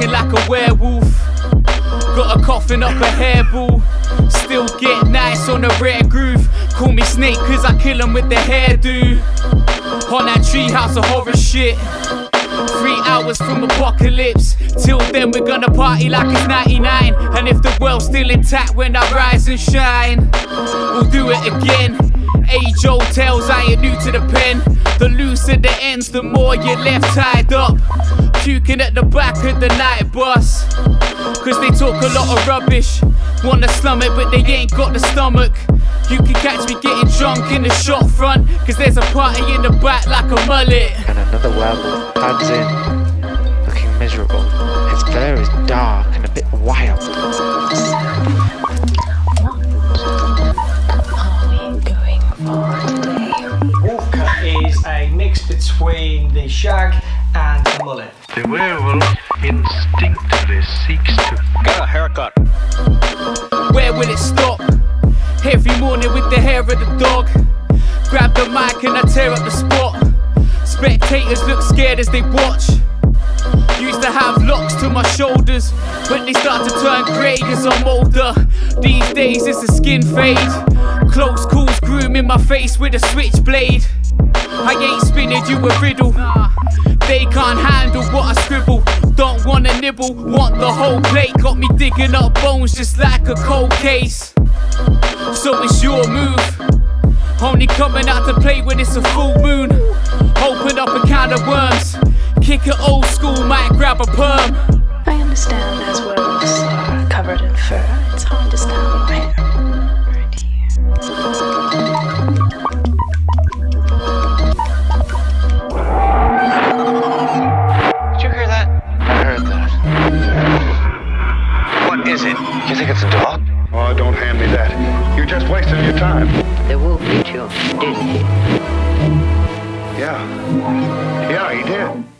looking like a werewolf. Got a coffin up a hairball. Still get nice on a rare groove. Call me snake cause I kill kill 'em with the hairdo. On that treehouse of horror shit. Three hours from apocalypse. Till then, we're gonna party like it's 99. And if the world's still intact when I rise and shine, we'll do it again. Age old tales, I ain't new to the pen. The looser the ends, the more you're left tied up. Puking at the back of the night bus. Cause they talk a lot of rubbish. Wanna slum it, but they ain't got the stomach. You can catch me getting drunk in the shop front. Cause there's a party in the back like a mullet. and another werewolf pads in, looking miserable. His fur is dark and a bit wild. are we going for today? Wolfcut is a mix between the shag and the mullet. The werewolf instinctively seeks to Got a haircut. Where will it stop? Every morning with the hair of the dog. Grab the mic and I tear up the spot. Spectators look scared as they watch. Used to have locks to my shoulders, but they start to turn grey as I'm older. These days it's a skin fade. Close calls grooming my face with a switchblade. I ain't spinning you a riddle. They can't handle what I scribble. Don't wanna nibble, want the whole plate. Got me digging up bones just like a cold case. Only coming out to play when it's a full moon. Open up a can of worms. Kick it old school, might grab a perm. I understand as werewolves are uh, covered in fur. It's hard to stand right right here. Did you hear that? I heard that. What is it? You think it's a dog? Oh, don't hand me that. You're just wasting your time. The wolf beat you, didn't he? Yeah. Yeah, he did.